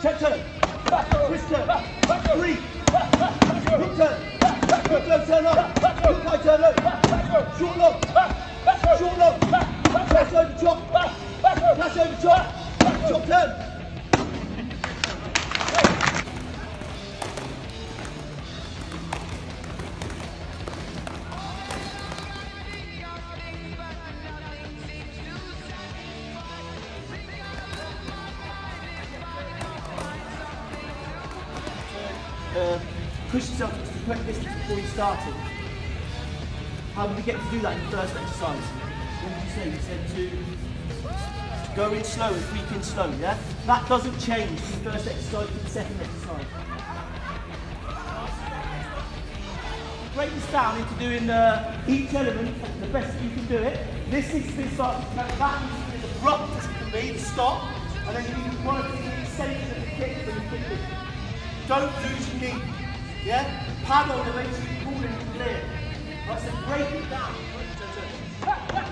twist turn, three, hook turn, hook turn, turn up, hook high turn up, short long, short long, press over chop, press over chop, chop turn. Uh, push yourself to the correct distance before you started. How did we get to do that in the first exercise? What did you say? You said to go in slow and creep in slow, yeah? That doesn't change from the first exercise to the second exercise. Break this down into doing uh, each element the best that you can do it. This needs to be started, that needs to be it can be, stop, and then you need one of the extension of the kick you kick it. Don't lose your knee. Yeah? Paddle make sure you pull in clear. Right, so break it down.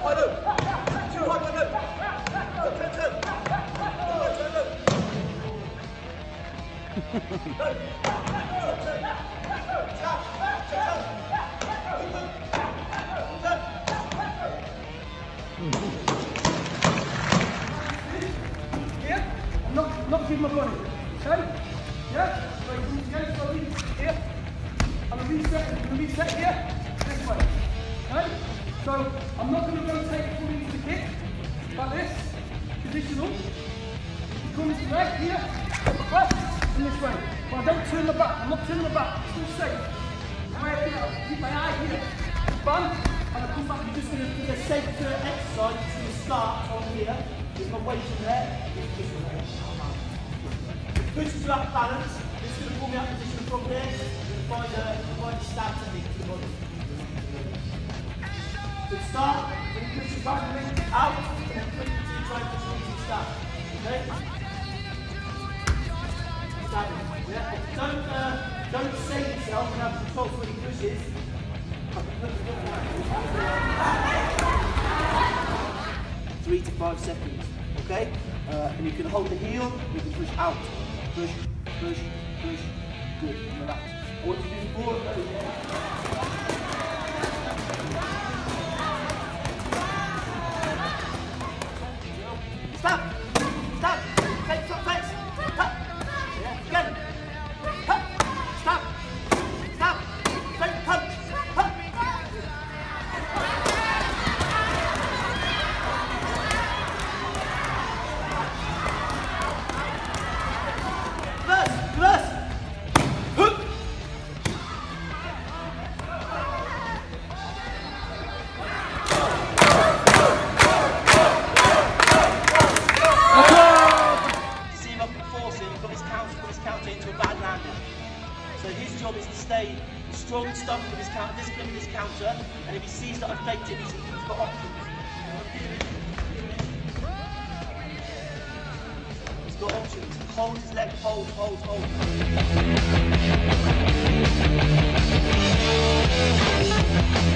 One up. Two high, tap, tap. Here, I'm not, not giving my body. Okay? Yeah? So you can go slowly. Here. I'm going to reset, I'm going reset here. This way. Okay? So I'm not going to rotate fully into the kick. Like this. Traditional. It comes right here. Right. And this way. But I don't turn the back. I'm not turning the back. Still safe. Right here. Keep my eye here. Bun. And I come back, you're just going to do a safe turn exercise. It's going to start on here. With my weight in there. Push to up balance. This is going to pull me up position from there. You're going to to the. Good start. Then you push your back and out. And then to your try to push into the stab. Okay? Stabbing. Yeah? Don't, uh, don't save yourself and have to control for any pushes. Three to five seconds, okay? Uh, and you can hold the heel, you can push out. Push, push, push. Good, and relax. I want his counter into a bad landing. So his job is to stay strong stuff with his counter, discipline with his counter, and if he sees that I've faked it, he's, he's got options. He's got options. Hold his leg, hold, hold, hold.